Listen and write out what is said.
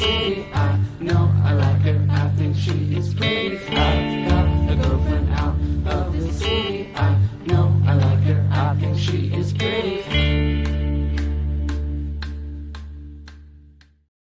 I know I like her. I think she is